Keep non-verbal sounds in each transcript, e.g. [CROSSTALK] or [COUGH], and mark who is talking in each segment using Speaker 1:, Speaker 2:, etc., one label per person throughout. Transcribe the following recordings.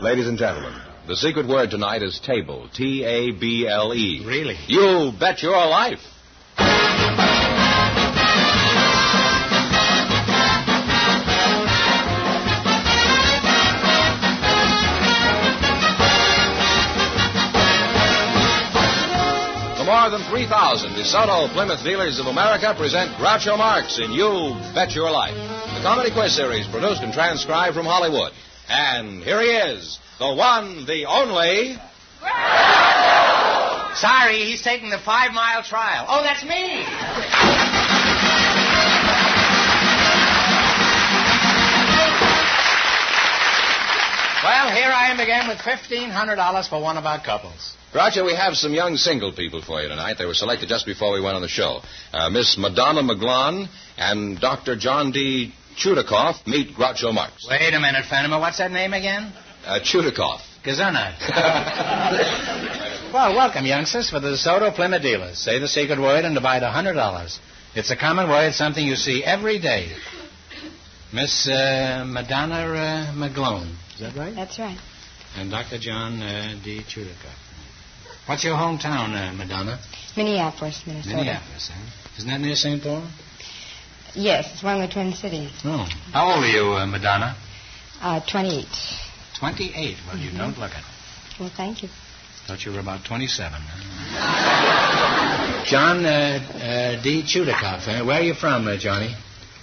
Speaker 1: Ladies and gentlemen, the secret word tonight is table. T A B L E.
Speaker 2: Really?
Speaker 1: You bet your life. The more than 3,000 DeSoto Plymouth dealers of America present Groucho Marx in You Bet Your Life, the comedy quiz series produced and transcribed from Hollywood. And here he is, the one, the only.
Speaker 2: Sorry, he's taking the five mile trial. Oh, that's me. Well, here I am again with $1,500 for one of our couples.
Speaker 1: Roger, we have some young single people for you tonight. They were selected just before we went on the show. Uh, Miss Madonna McGlone and Dr. John D. Chudikoff meet Groucho Marx.
Speaker 2: Wait a minute, Fenneman. What's that name again?
Speaker 1: Uh, Chudikoff.
Speaker 2: Gesundheit. [LAUGHS] well, welcome, youngsters, for the DeSoto Plymouth dealers. Say the secret word and divide $100. It's a common word, something you see every day. Miss uh, Madonna uh, McGlone. Is that right?
Speaker 3: That's right.
Speaker 2: And Dr. John uh, D. Chudikoff. What's your hometown, uh, Madonna?
Speaker 3: Minneapolis, Minnesota.
Speaker 2: Minneapolis, huh? Isn't that near St. Paul?
Speaker 3: Yes, it's one of the Twin Cities.
Speaker 2: Oh. How old are you, uh, Madonna?
Speaker 3: Uh, 28.
Speaker 2: 28. Well, you don't look it.
Speaker 3: Well, thank you.
Speaker 2: Thought you were about 27. [LAUGHS] John uh, uh, D. Chudikoff. Uh, where are you from, uh, Johnny?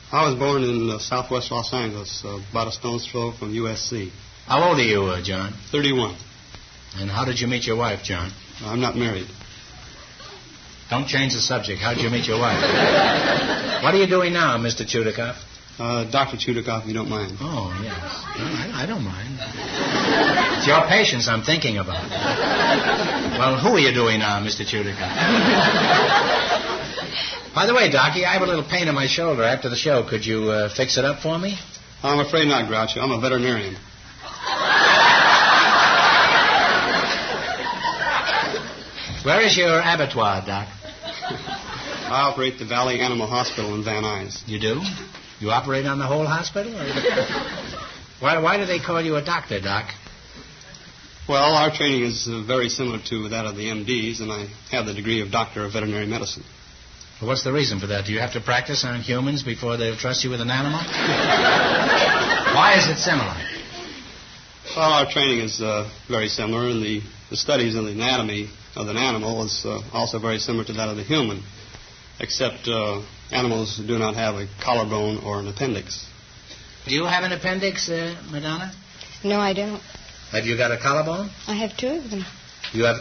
Speaker 4: I was born in uh, southwest Los Angeles, uh, about a stone's throw from USC.
Speaker 2: How old are you, uh, John?
Speaker 4: 31.
Speaker 2: And how did you meet your wife, John?
Speaker 4: I'm not married.
Speaker 2: Don't change the subject. How'd you meet your wife? what are you doing now, Mr. Chudikoff?
Speaker 4: Uh, Dr. Chudikoff, if you don't mind.
Speaker 2: Oh, yes. I, I don't mind. It's your patients I'm thinking about. Well, who are you doing now, Mr. Chudikoff? By the way, Docky, I have a little pain in my shoulder after the show. Could you uh, fix it up for me?
Speaker 4: I'm afraid not, Groucho. I'm a veterinarian.
Speaker 2: Where is your abattoir, Doc? [LAUGHS]
Speaker 4: I operate the Valley Animal Hospital in Van Nuys.
Speaker 2: You do? You operate on the whole hospital? or- [LAUGHS] why, why do they call you a doctor, Doc?
Speaker 4: Well, our training is uh, very similar to that of the MDs, and I have the degree of Doctor of Veterinary Medicine.
Speaker 2: Well, what's the reason for that? Do you have to practice on humans before they'll trust you with an animal? [LAUGHS] why is it similar?
Speaker 4: Well, our training is uh, very similar, and the, the studies in the anatomy of an animal is uh, also very similar to that of the human, except uh, animals do not have a collarbone or an appendix.
Speaker 2: Do you have an appendix, uh, Madonna?
Speaker 3: No, I don't.
Speaker 2: Have you got a collarbone?
Speaker 3: I have two of them.
Speaker 2: You have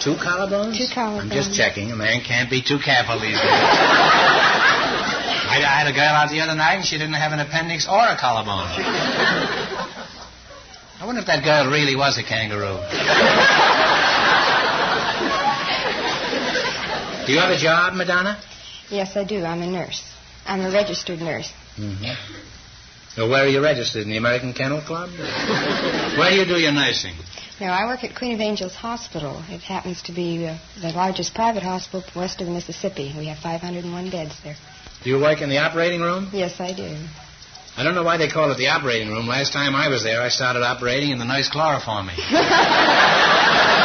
Speaker 2: two collarbones?
Speaker 3: Two collarbones.
Speaker 2: I'm just checking. A man can't be too careful these days. [LAUGHS] I, I had a girl out the other night, and she didn't have an appendix or a collarbone. [LAUGHS] I wonder if that girl really was a kangaroo. [LAUGHS] Do you have a job, Madonna?
Speaker 3: Yes, I do. I'm a nurse. I'm a registered nurse.
Speaker 2: Mm-hmm. Well, where are you registered? In the American Kennel Club? [LAUGHS] where do you do your nursing?
Speaker 3: No, I work at Queen of Angels Hospital. It happens to be uh, the largest private hospital west of the Mississippi. We have 501 beds there.
Speaker 2: Do you work in the operating room?
Speaker 3: Yes, I do.
Speaker 2: I don't know why they call it the operating room. Last time I was there, I started operating and the nurse chloroformed me. [LAUGHS]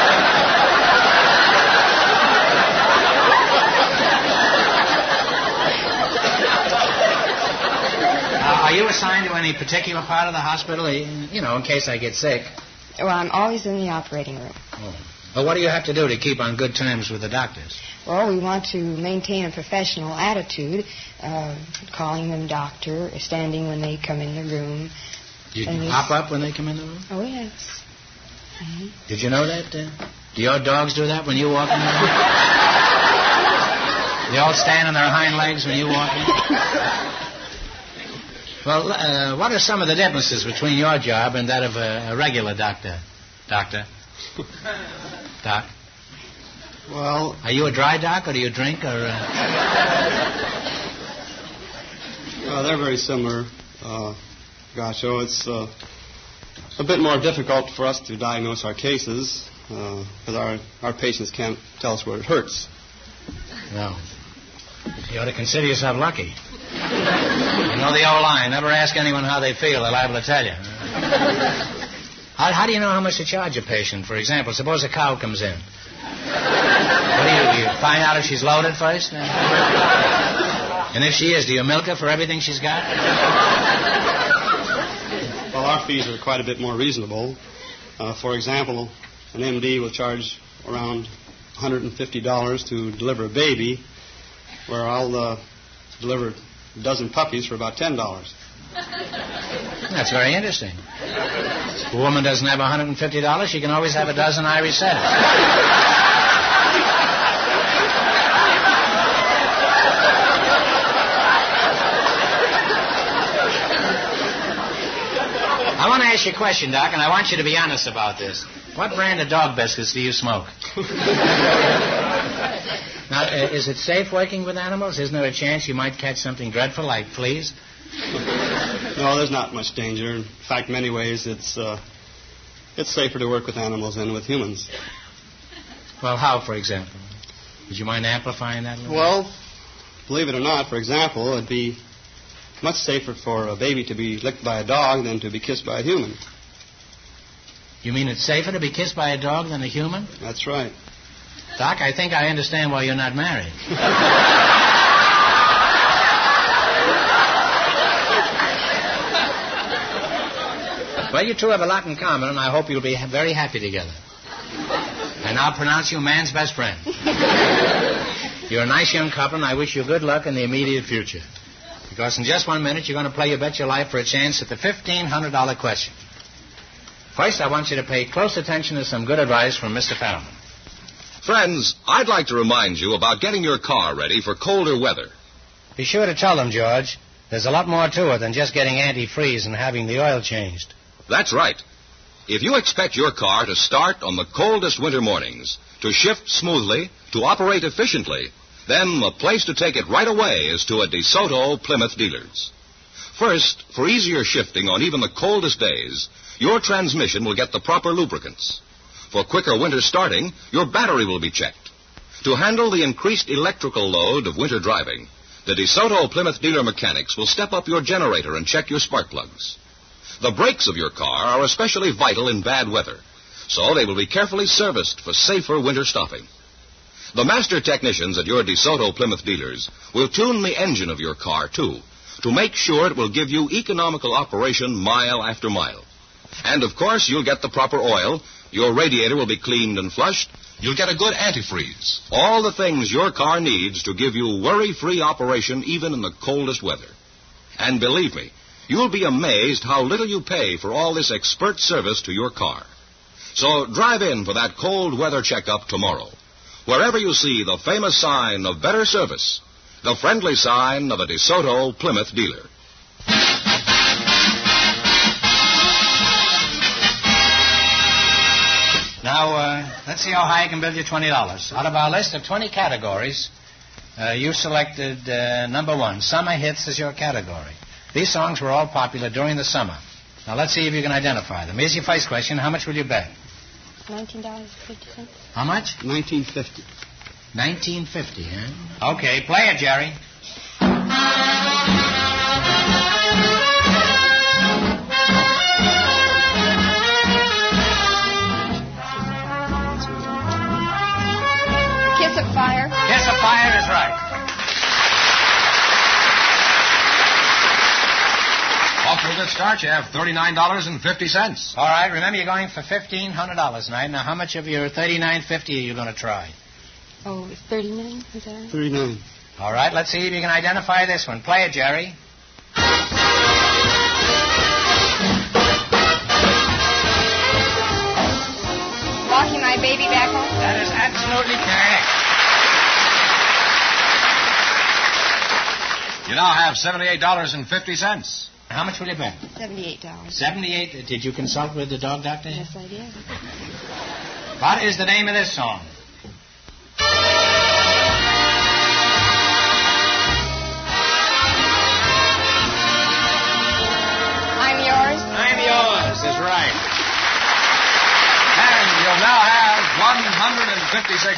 Speaker 2: Uh, are you assigned to any particular part of the hospital? uh, You know, in case I get sick.
Speaker 3: Well, I'm always in the operating room.
Speaker 2: Oh. Well, what do you have to do to keep on good terms with the doctors?
Speaker 3: Well, we want to maintain a professional attitude, uh, calling them doctor, standing when they come in the room.
Speaker 2: Do you hop up when they come in the room?
Speaker 3: Oh, yes. Mhm.
Speaker 2: Did you know that? Uh, do your dogs do that when you walk in the room? [LAUGHS] they all stand on their hind legs when you walk in? [LAUGHS] Well, uh, what are some of the differences between your job and that of a, a regular doctor? Doctor? [LAUGHS] Doc?
Speaker 4: Well,
Speaker 2: Are you a dry doc or do you drink or... Uh...
Speaker 4: uh, they're very similar. Uh, Groucho, it's uh, a bit more difficult for us to diagnose our cases because our, our patients can't tell us where it hurts.
Speaker 2: No. You ought to consider yourself lucky. You know the old line, never ask anyone how they feel, they're liable to tell you. How, how do you know how much to charge a patient? For example, suppose a cow comes in. What do you, you find out if she's loaded first? And if she is, do you milk her for everything she's got?
Speaker 4: Well, our fees are quite a bit more reasonable. Uh, for example, an MD will charge around $150 to deliver a baby, where I'll uh, deliver a dozen puppies for about $10.
Speaker 2: That's very interesting. If a woman doesn't have $150, she can always have a dozen Irish setters. I want to ask you a question, Doc, and I want you to be honest about this. What brand of dog biscuits do you smoke? Now, uh, is it safe working with animals? Isn't there a chance you might catch something dreadful like fleas?
Speaker 4: No, there's not much danger. In fact, many ways it's uh, it's safer to work with animals than with humans.
Speaker 2: Well, how, for example? Would you mind amplifying that a little?
Speaker 4: Well, believe it or not, for example, it'd be much safer for a baby to be licked by a dog than to be kissed by a human.
Speaker 2: You mean it's safer to be kissed by a dog than a human?
Speaker 4: That's right.
Speaker 2: Doc, I think I understand why you're not married. well, you two have a lot in common, and I hope you'll be very happy together. And I'll pronounce you man's best friend. You're a nice young couple, and I wish you good luck in the immediate future. Because in just one minute, you're going to play your Bet Your Life for a chance at the $1,500 question. First, I want you to pay close attention to some good advice from Mr. Fallon.
Speaker 1: Friends, I'd like to remind you about getting your car ready for colder weather.
Speaker 2: Be sure to tell them, George, there's a lot more to it than just getting antifreeze and having the oil changed.
Speaker 1: That's right. If you expect your car to start on the coldest winter mornings, to shift smoothly, to operate efficiently, then the place to take it right away is to a DeSoto Plymouth dealers. First, for easier shifting on even the coldest days, your transmission will get the proper lubricants. For quicker winter starting, your battery will be checked. To handle the increased electrical load of winter driving, the DeSoto Plymouth dealer mechanics will step up your generator and check your spark plugs. The brakes of your car are especially vital in bad weather, so they will be carefully serviced for safer winter stopping. The master technicians at your DeSoto Plymouth dealers will tune the engine of your car, too, to make sure it will give you economical operation mile after mile. And of course, you'll get the proper oil, your radiator will be cleaned and flushed, you'll get a good antifreeze. All the things your car needs to give you worry free operation even in the coldest weather. And believe me, you'll be amazed how little you pay for all this expert service to your car. So drive in for that cold weather checkup tomorrow. Wherever you see the famous sign of better service, the friendly sign of a DeSoto Plymouth dealer.
Speaker 2: Now, uh, let's see how high I can build you $20. Out of our list of 20 categories, uh, you selected uh, number one, Summer Hits as your category. These songs were all popular during the summer. Now, let's see if you can identify them. Here's your first question. How much will you bet?
Speaker 3: $19.50.
Speaker 2: How much?
Speaker 4: 1950.
Speaker 2: 1950, huh? Okay, play it, Jerry.
Speaker 3: Fire.
Speaker 2: Kiss is right.
Speaker 1: Off to a good start. You have $39.50.
Speaker 2: All right, remember you're going for $1,500 tonight. Now, how much of your $39.50 are you going to try?
Speaker 3: Oh, it's 39? Is that right?
Speaker 4: 39.
Speaker 2: All right, let's see if you can identify this one. Play it, Jerry.
Speaker 3: Walking my baby back home.
Speaker 2: That is absolutely correct.
Speaker 1: You now have $78.50.
Speaker 2: How much will you bet?
Speaker 3: $78.
Speaker 2: 78. Did you consult with the dog doctor?
Speaker 3: Yes, I did.
Speaker 2: What is the name of this song?
Speaker 3: I'm yours.
Speaker 2: I'm yours is right.
Speaker 1: And you'll now have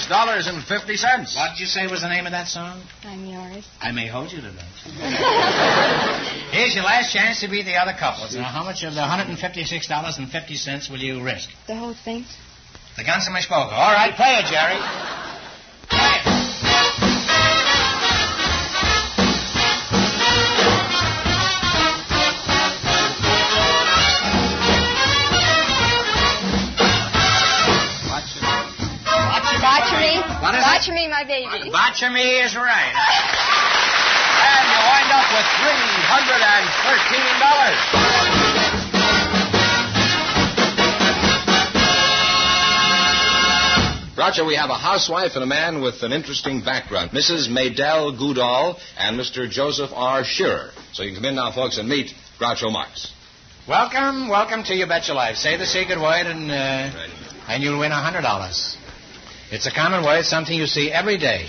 Speaker 1: $156.50.
Speaker 2: What did you say was the name of that song?
Speaker 3: I'm yours.
Speaker 2: I may hold you to that. [LAUGHS] Here's your last chance to beat the other couples. Now, how much of the $156.50 will you risk?
Speaker 3: The whole thing?
Speaker 2: The Gunslinger Spoke. All right, play it, Jerry. What is?
Speaker 3: Botcher me, my baby.
Speaker 2: Botcha me is right.
Speaker 1: And you wind up with $313. Roger, we have a housewife and a man with an interesting background. Mrs. Maydell Goodall and Mr. Joseph R. Shearer. So you can come in now, folks, and meet Groucho Marx.
Speaker 2: Welcome, welcome to You Bet Your Life. Say the secret word and uh, and you'll win a hundred dollars. It's a common word, something you see every day.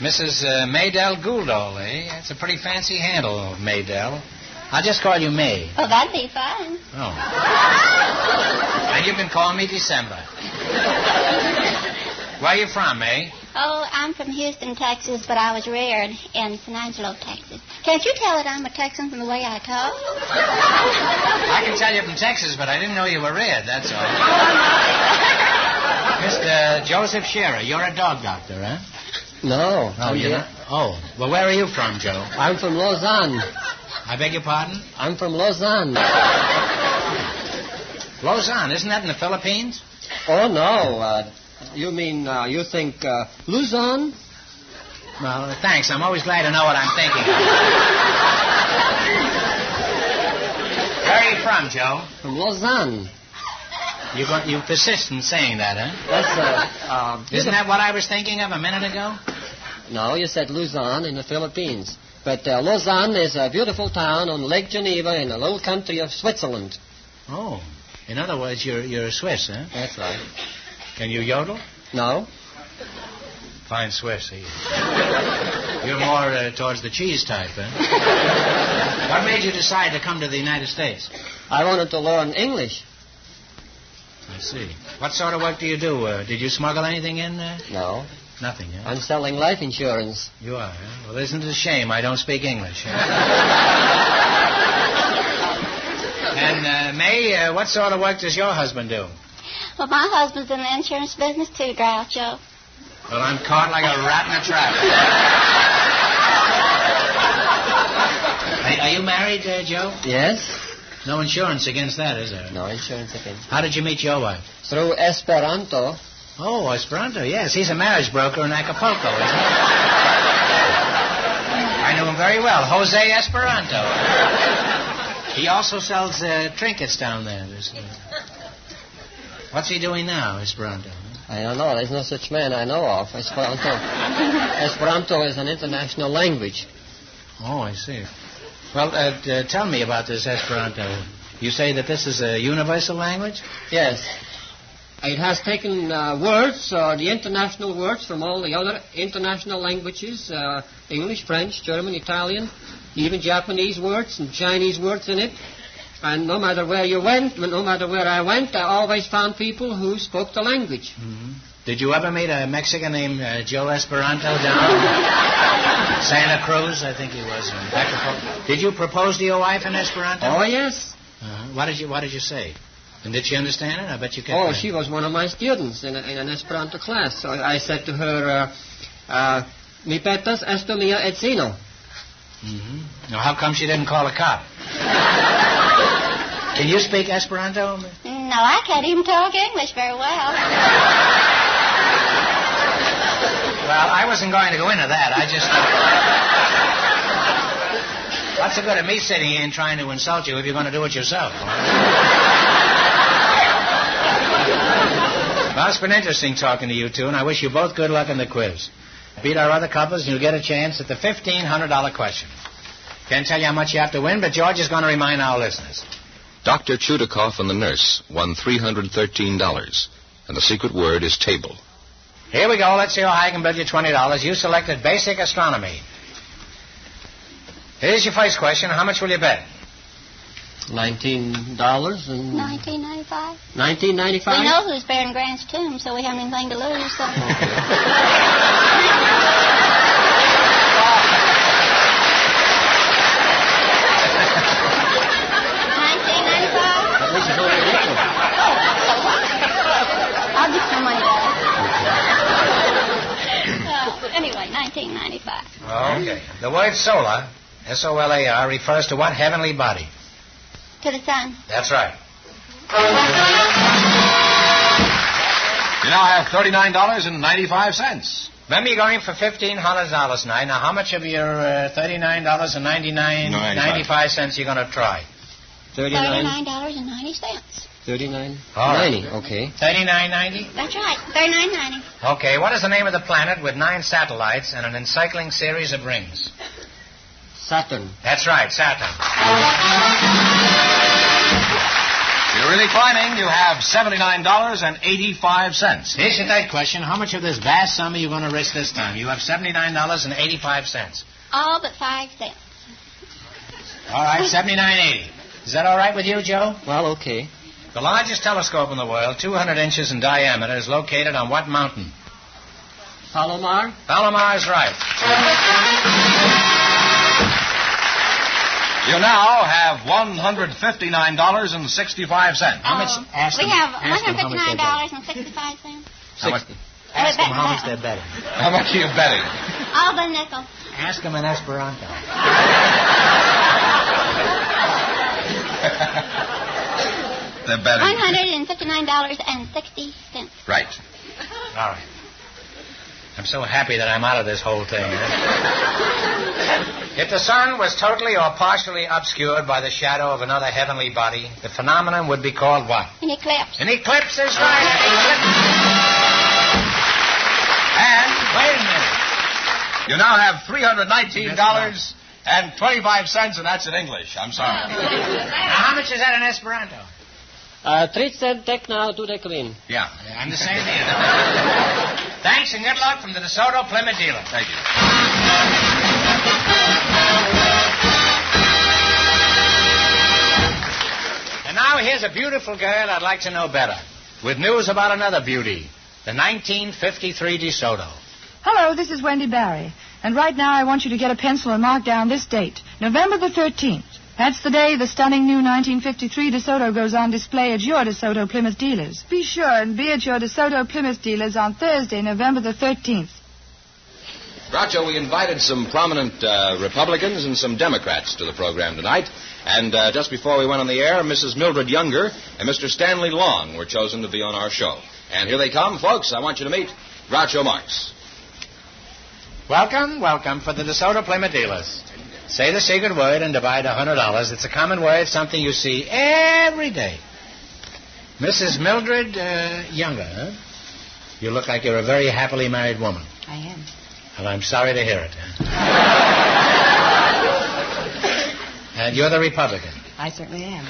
Speaker 2: Mrs. Uh, Maydell Gouldall, eh? That's a pretty fancy handle, Maydell. I'll just call you May.
Speaker 5: Oh, that'd be fine.
Speaker 2: Oh. and you can call me December. Where are you from, May?
Speaker 5: Oh, I'm from Houston, Texas, but I was reared in San Angelo, Texas. Can't you tell that I'm a Texan from the way I talk?
Speaker 2: I can tell you're from Texas, but I didn't know you were reared, that's all. [LAUGHS] Mr. Joseph Shearer, you're a dog doctor, huh?
Speaker 6: No.
Speaker 2: Oh,
Speaker 6: I'm
Speaker 2: you're
Speaker 6: the-
Speaker 2: not? Oh, well, where are you from, Joe?
Speaker 6: I'm from Lausanne.
Speaker 2: I beg your pardon?
Speaker 6: I'm from Lausanne.
Speaker 2: Lausanne, isn't that in the Philippines?
Speaker 6: Oh, no. Uh, you mean, uh, you think uh, Luzon?
Speaker 2: Well, thanks. I'm always glad to know what I'm thinking. [LAUGHS] Where are you from, Joe?
Speaker 6: From Lausanne.
Speaker 2: You go, you persist in saying that, huh?
Speaker 6: That's, uh, uh,
Speaker 2: Isn't that what I was thinking of a minute ago?
Speaker 6: No, you said Luzon in the Philippines. But uh, Lausanne is a beautiful town on Lake Geneva in the little country of Switzerland.
Speaker 2: Oh. In other words, you're, you're a Swiss, huh?
Speaker 6: That's right.
Speaker 2: Can you yodel?
Speaker 6: No?
Speaker 2: Fine Swiss, eh? You're more uh, towards the cheese type, huh? [LAUGHS] what made you decide to come to the United States?
Speaker 6: I wanted to learn English.
Speaker 2: I see. What sort of work do you do? Uh, did you smuggle anything in? Uh,
Speaker 6: No.
Speaker 2: nothing, huh?
Speaker 6: I'm selling life insurance.
Speaker 2: You are, huh? Well, isn't it a shame I don't speak English? huh? [LAUGHS] and, uh, May, uh, what sort of work does your husband do?
Speaker 5: Well, my husband's in the insurance business too, Groucho.
Speaker 2: Well, I'm caught like a rat in a trap. [LAUGHS] are, are you married, uh, Joe?
Speaker 6: Yes?
Speaker 2: No insurance against that, is there?
Speaker 6: No insurance again.
Speaker 2: How did you meet your wife?
Speaker 6: Through Esperanto.
Speaker 2: Oh, Esperanto, yes. He's a marriage broker in Acapulco, isn't he? I knew him very well. Jose Esperanto. He also sells uh, trinkets down there. What's he doing now, Esperanto?
Speaker 6: I don't know. There's no such man I know of. Esperanto. Esperanto is an international language.
Speaker 2: Oh, I see. Well, uh, uh, tell me about this Esperanto. You say that this is a universal language?
Speaker 6: Yes. It has taken uh, words, uh, the international words from all the other international languages uh, English, French, German, Italian, even Japanese words and Chinese words in it. And no matter where you went, no matter where I went, I always found people who spoke the language.
Speaker 2: Did you ever meet a Mexican named uh, Joe Esperanto down [LAUGHS] Santa Cruz? I think he was. In Acapulco. Did you propose to your wife in Esperanto?
Speaker 6: Oh, yes.
Speaker 2: Uh-huh. What did you What did you say? And did she understand it? I bet you kept.
Speaker 6: Oh,
Speaker 2: it.
Speaker 6: she was one of my students in, a, in an Esperanto class. So I said to her, uh, uh, Mi petas esto mia edzino.
Speaker 2: Mm-hmm. Now, how come she didn't call a cop? [LAUGHS] Can you speak Esperanto?
Speaker 5: No, I can't even talk English very well. [LAUGHS]
Speaker 2: Well, I wasn't going to go into that. I just. What's the good of me sitting here and trying to insult you if you're going to do it yourself? well, it's been interesting talking to you two, and I wish you both good luck in the quiz. Beat our other couples, and you'll get a chance at the $1,500 question. Can't tell you how much you have to win, but George is going to remind our listeners.
Speaker 1: Dr. Chudikoff and the nurse won $313. And the secret word is table.
Speaker 2: Here we go. Let's see how high I can build you $20. You selected basic astronomy. Here's your first question. How much will you bet?
Speaker 6: Nineteen dollars and
Speaker 5: 1995.
Speaker 6: nineteen ninety
Speaker 5: We know who's bearing Grant's tomb, so we haven't anything to lose. So. [LAUGHS] Nineteen ninety-five.
Speaker 6: At least it's only equal.
Speaker 5: I'll get some money back. Uh, anyway, 1995.
Speaker 2: Okay. The word solar, S-O-L-A-R, refers to what heavenly body?
Speaker 5: To the sun.
Speaker 2: That's right.
Speaker 1: You now have $39.95.
Speaker 2: Remember, you're going for fifteen hundred dollars tonight. Now, how much of your uh, thirty-nine dollars and ninety-nine
Speaker 1: No, 95.
Speaker 2: ninety-five cents you going to try?
Speaker 6: Thirty-nine.
Speaker 5: $39.90.
Speaker 6: Thirty-nine.
Speaker 2: All right.
Speaker 6: Ninety. Okay.
Speaker 2: Thirty-nine ninety.
Speaker 5: That's right. $39.90.
Speaker 2: Okay. What is the name of the planet with nine satellites and an encircling series of rings?
Speaker 6: Saturn.
Speaker 2: That's right, Saturn.
Speaker 1: You're really climbing. You have $79.85.
Speaker 2: Here's your third question. How much of this vast sum are you going to risk this time? You have seventy-nine dollars and eighty-five cents.
Speaker 5: All but five cents.
Speaker 2: All right, seventy-nine eighty. Is that all right with you, Joe?
Speaker 6: Well, okay.
Speaker 2: The largest telescope in the world, 200 inches in diameter, is located on what mountain?
Speaker 6: Palomar.
Speaker 2: Palomar is right.
Speaker 1: You now have $159.65.
Speaker 2: How much?
Speaker 5: Oh,
Speaker 2: Ask
Speaker 5: we
Speaker 2: them-
Speaker 5: have
Speaker 2: ask them how much they bet.
Speaker 5: $159.65.
Speaker 2: How much? Ask them how much they're betting.
Speaker 1: How much are you betting?
Speaker 5: All but a nickel.
Speaker 2: Ask them in Esperanto. [LAUGHS]
Speaker 1: They're
Speaker 5: $159.60.
Speaker 1: Right.
Speaker 2: All right. I'm so happy that I'm out of this whole thing. if the sun was totally or partially obscured by the shadow of another heavenly body, the phenomenon would be called what?
Speaker 5: An eclipse.
Speaker 2: An eclipse is right. An eclipse. And wait a minute.
Speaker 1: You now have $319.25, and that's in English. I'm sorry.
Speaker 2: Now, how much is that in Esperanto?
Speaker 6: Uh, Tritzed Tekna Dudekovin.
Speaker 1: Yeah.
Speaker 2: I'm the same here. Thanks and good luck from the DeSoto Plymouth dealer.
Speaker 1: Thank you.
Speaker 2: And now here's a beautiful girl I'd like to know better. With news about another beauty, the 1953 DeSoto.
Speaker 7: Hello, this is Wendy Barrie. And right now I want you to get a pencil and mark down this date, November the 13th. That's the day the stunning new 1953 DeSoto goes on display at your DeSoto Plymouth dealers. Be sure and be at your DeSoto Plymouth dealers on Thursday, November the 13th.
Speaker 1: Groucho, we invited some prominent uh, Republicans and some Democrats to the program tonight. And uh, just before we went on the air, Mrs. Mildred Younger and Mr. Stanley Long were chosen to be on our show. And here they come, folks. I want you to meet Groucho Marx.
Speaker 2: Welcome, welcome for the DeSoto Plymouth dealers. Say the secret word and divide a hundred dollars. It's a common word, something you see every day. Mrs. Mildred uh, Younger, huh? You look like you're a very happily married woman.
Speaker 3: I am.
Speaker 2: Well, I'm sorry to hear it. [LAUGHS] and you're the Republican.
Speaker 3: I certainly am.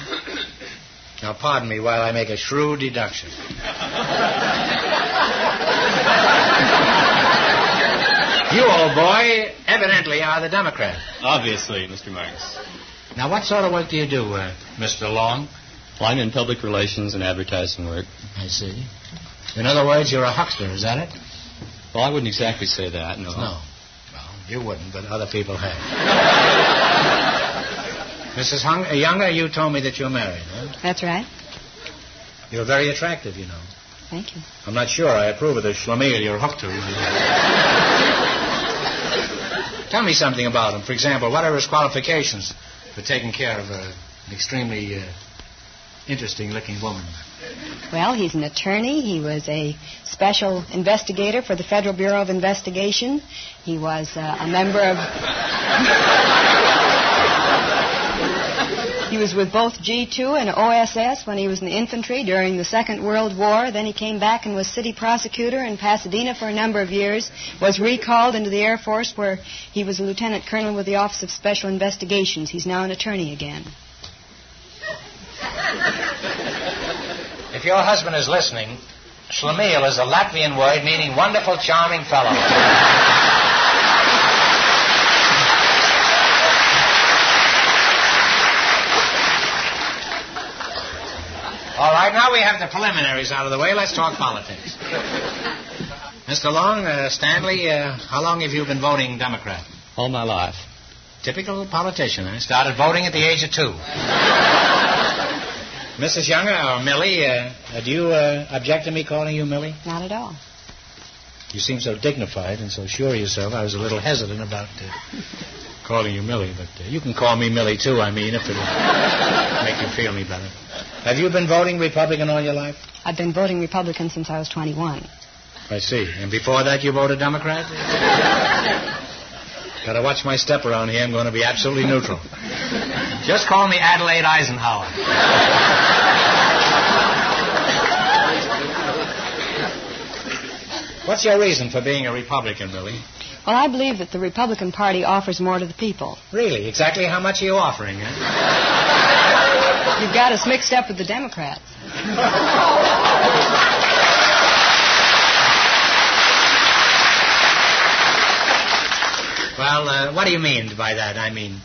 Speaker 2: Now, pardon me while I make a shrewd deduction. [LAUGHS] you, old boy, evidently are the Democrat.
Speaker 4: Obviously, Mr. Marx.
Speaker 2: Now, what sort of work do you do, uh, Mr. Long?
Speaker 4: Well, I'm in public relations and advertising work.
Speaker 2: I see. In other words, you're a huckster, is that it?
Speaker 4: Well, I wouldn't exactly say that, no.
Speaker 2: No. Well, you wouldn't, but other people have. [LAUGHS] Mrs. Hung- uh, Younger, you told me that you're married, huh?
Speaker 3: That's right.
Speaker 2: You're very attractive, you know.
Speaker 3: Thank you.
Speaker 2: I'm not sure I approve of the schlemiel you're hooked to. [LAUGHS] Tell me something about him. For example, what are his qualifications for taking care of a, an extremely uh, interesting-looking woman?
Speaker 3: Well, he's an attorney. He was a special investigator for the Federal Bureau of Investigation. He was uh, a member of. Was with both G2 and OSS when he was in the infantry during the Second World War. Then he came back and was city prosecutor in Pasadena for a number of years. Was recalled into the Air Force where he was a lieutenant colonel with the Office of Special Investigations. He's now an attorney again.
Speaker 2: If your husband is listening, schlemiel is a Latvian word meaning wonderful, charming fellow. We have the preliminaries out of the way, let's talk politics. [LAUGHS] Mr. Long, uh, Stanley, uh, how long have you been voting Democrat?
Speaker 8: All my life.
Speaker 2: Typical politician, eh? Started voting at the age of two. [LAUGHS] Mrs. Younger, or Millie, uh, uh, do you uh, object to me calling you Millie?
Speaker 3: Not at all.
Speaker 2: You seem so dignified and so sure of yourself. I was a little hesitant about uh, calling you Millie, but uh, you can call me Millie too. I mean, if it'll [LAUGHS] make you feel any better. Have you been voting Republican all your life?
Speaker 3: I've been voting Republican since I was 21.
Speaker 2: I see. And before that, you voted Democrat? [LAUGHS] Gotta watch my step around here. I'm going to be absolutely neutral. [LAUGHS] Just call me Adlai Eisenhower. What's your reason for being a Republican, Millie?
Speaker 3: Well, I believe that the Republican Party offers more to the people.
Speaker 2: Really? Exactly how much are you offering, eh? [LAUGHS]
Speaker 3: You've got us mixed up with the Democrats.
Speaker 2: Well, uh, what do you mean by that? I mean,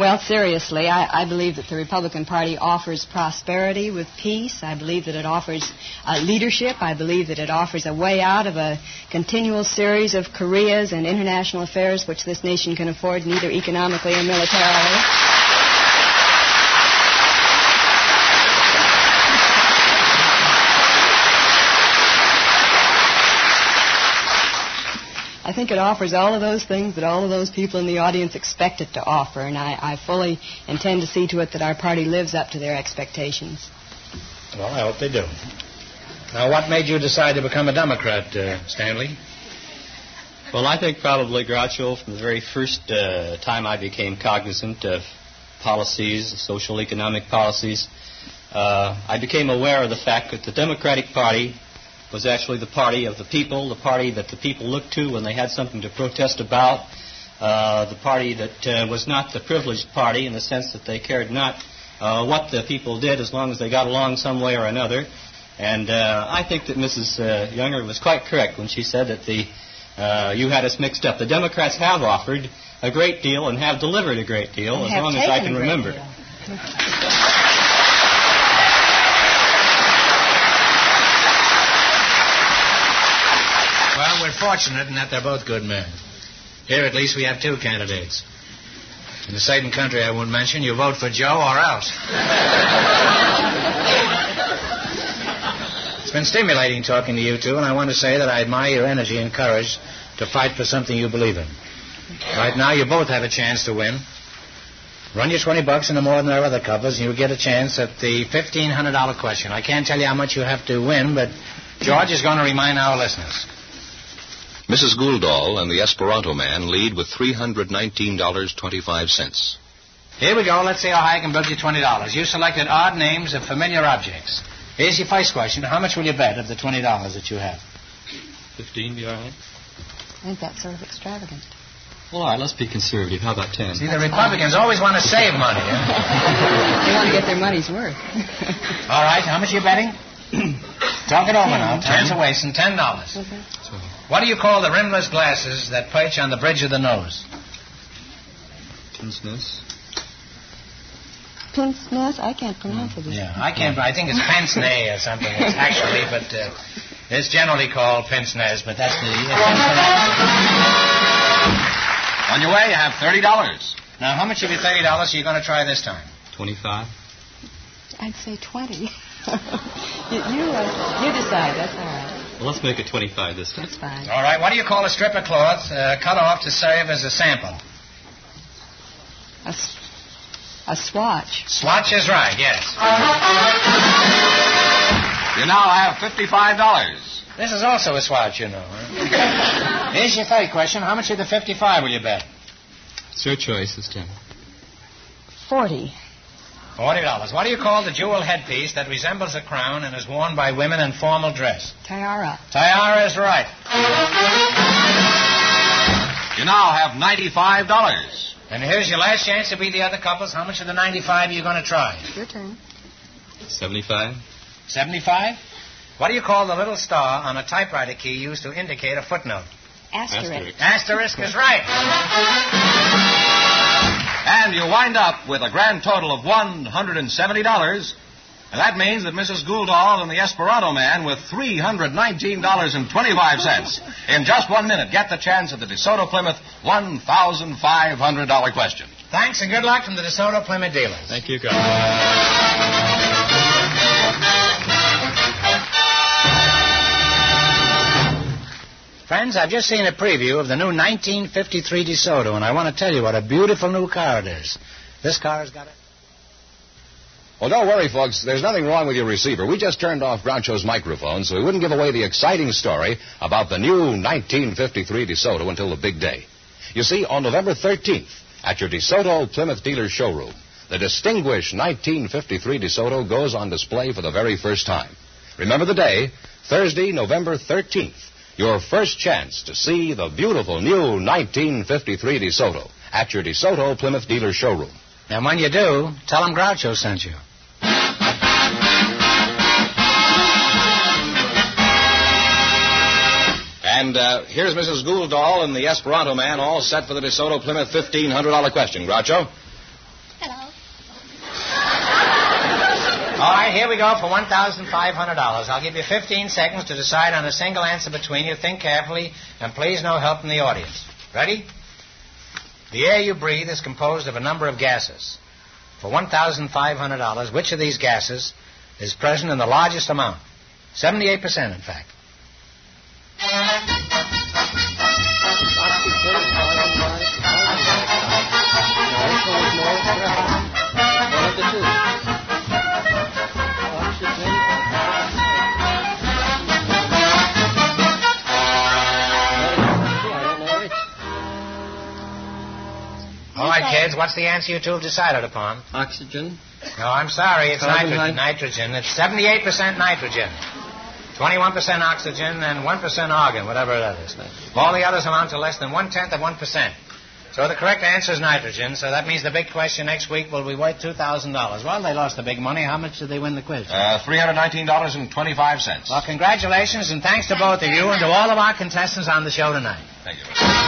Speaker 3: Well, seriously, I, I believe that the Republican Party offers prosperity with peace. I believe that it offers uh, leadership. I believe that it offers a way out of a continual series of careers and international affairs which this nation can afford neither economically or militarily. I think it offers all of those things that all of those people in the audience expect it to offer, and I, I fully intend to see to it that our party lives up to their expectations.
Speaker 2: well, I hope they do. Now, what made you decide to become a Democrat, uh, Stanley?
Speaker 8: Well, I think probably Groucho, from the very first uh, time I became cognizant of policies, social economic policies, uh, I became aware of the fact that the Democratic Party was actually the party of the people, the party that the people looked to when they had something to protest about, uh, the party that uh, was not the privileged party in the sense that they cared not uh, what the people did as long as they got along some way or another. And uh, I think that Mrs. Uh, Younger was quite correct when she said that the uh, you had us mixed up. The Democrats have offered a great deal and have delivered a great deal
Speaker 3: And
Speaker 8: as long as I can remember. [LAUGHS]
Speaker 3: deal.
Speaker 2: We're fortunate in that they're both good men. Here, at least, we have two candidates. In the certain country I won't mention, you vote for Joe or else. it's been stimulating talking to you two, and I want to say that I admire your energy and courage to fight for something you believe in. Right now, you both have a chance to win. Run your 20 bucks into more than our other couples, and you'll get a chance at the $1,500 question. I can't tell you how much you have to win, but George is going to remind our listeners.
Speaker 1: Mrs. Gouldall and the Esperanto man lead with $319.25.
Speaker 2: Here we go. Let's see how high I can build you $20. You selected odd names of familiar objects. Here's your first question. How much will you bet of the $20 that you have?
Speaker 8: Fifteen, be all right?
Speaker 3: I think that's sort of extravagant.
Speaker 8: Well, all right, let's be conservative. How about ten?
Speaker 2: See, the Republicans always want to save money. huh? [LAUGHS]
Speaker 3: they want to get their money's worth.
Speaker 2: All right, how much are you betting? [CLEARS THROAT] Talk it over now. Time's a wasting. $10. What do you call the rimless glasses that perch on the bridge of the nose?
Speaker 8: Pince nez.
Speaker 3: Pince nez? I can't pronounce it.
Speaker 2: Yeah, I can't. I think it's pince nez or something. It's actually, but uh, it's generally called pince nez. But that's the.
Speaker 1: On your way, you have $30.
Speaker 2: Now, how much of your thirty dollars are you going to try this time?
Speaker 8: Twenty-five.
Speaker 3: I'd say 20. [LAUGHS] you, you, uh, you decide. That's all right.
Speaker 8: Well, let's make it twenty-five this time.
Speaker 3: That's fine.
Speaker 2: All right. What do you call a strip of cloth uh, cut off to serve as a sample?
Speaker 3: A, a swatch.
Speaker 2: Swatch is right. Yes.
Speaker 1: You now have $55.
Speaker 2: This is also a swatch, you know. huh? [LAUGHS] Here's your third question. How much of the fifty-five will you bet?
Speaker 8: It's your choice this time.
Speaker 3: 40.
Speaker 2: Forty dollars. What do you call the jewel headpiece that resembles a crown and is worn by women in formal dress?
Speaker 3: Tiara.
Speaker 2: Tiara is right.
Speaker 1: You now have $95.
Speaker 2: And here's your last chance to beat the other couples. How much of the ninety-five are you going to try?
Speaker 3: Your turn.
Speaker 8: Seventy-five.
Speaker 2: Seventy-five. What do you call the little star on a typewriter key used to indicate a footnote?
Speaker 3: Asterisk.
Speaker 2: Asterisk is right.
Speaker 1: And you wind up with a grand total of $170 And that means that Mrs. Gouldall and the Esperanto Man with $319.25 in just one minute get the chance at the DeSoto Plymouth $1,500 question.
Speaker 2: Thanks and good luck from the DeSoto Plymouth dealers.
Speaker 8: Thank you, guys.
Speaker 2: Friends, I've just seen a preview of the new 1953 DeSoto, and I want to tell you what a beautiful new car it is. This car's got a
Speaker 1: Well, don't worry, folks. There's nothing wrong with your receiver. We just turned off Groucho's microphone so we wouldn't give away the exciting story about the new 1953 DeSoto until the big day. You see, on November 13th, at your DeSoto Plymouth dealer showroom, the distinguished 1953 DeSoto goes on display for the very first time. Remember the day, Thursday, November 13th. Your first chance to see the beautiful new 1953 DeSoto at your DeSoto Plymouth dealer showroom.
Speaker 2: And when you do, tell them Groucho sent you.
Speaker 1: And uh, here's Mrs. Gouldall and the Esperanto Man all set for the DeSoto Plymouth $1,500 question. Groucho?
Speaker 2: All right, here we go for $1,500. I'll give you 15 seconds to decide on a single answer between you. Think carefully, and please no help from the audience. Ready? The air you breathe is composed of a number of gases. For $1,500, which of these gases is present in the largest amount? 78%, in fact. Kids, what's the answer you two have decided upon?
Speaker 6: Oxygen.
Speaker 2: No, I'm sorry, it's nitrogen. Nitrogen. It's 78% nitrogen, 21% oxygen, and 1% argon, whatever that is. All the others amount to less than one tenth of 1%. So the correct answer is nitrogen. So that means the big question next week will be worth $2,000. Well, they lost the big money. How much did they win the quiz?
Speaker 1: Uh, $319.25.
Speaker 2: Well, congratulations and thanks to both of you and to all of our contestants on the show tonight.
Speaker 1: Thank you.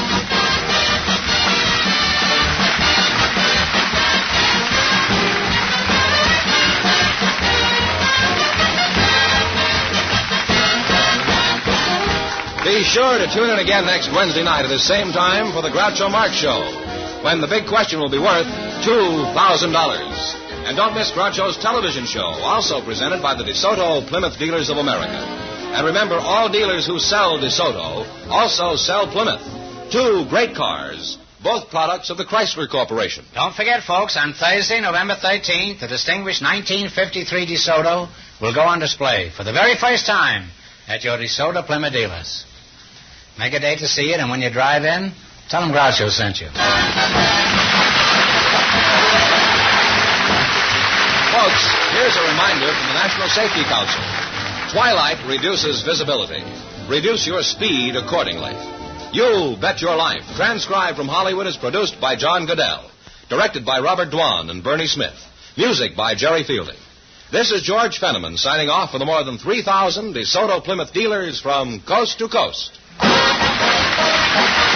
Speaker 1: Be sure to tune in again next Wednesday night at the same time for the Groucho Marx Show, when the big question will be worth $2,000. And don't miss Groucho's television show, also presented by the DeSoto Plymouth Dealers of America. And remember, all dealers who sell DeSoto also sell Plymouth. Two great cars, both products of the Chrysler Corporation.
Speaker 2: Don't forget, folks, on Thursday, November 13th, the distinguished 1953 DeSoto will go on display for the very first time at your DeSoto Plymouth dealers. Make a date to see it, and when you drive in, tell them Groucho sent you.
Speaker 1: Folks, here's a reminder from the National Safety Council. Twilight reduces visibility. Reduce your speed accordingly. You Bet Your Life, transcribed from Hollywood, is produced by John Guedel. Directed by Robert Dwan and Bernie Smith. Music by Jerry Fielding. This is George Fenneman signing off for the more than 3,000 DeSoto Plymouth dealers from coast to coast. Gracias.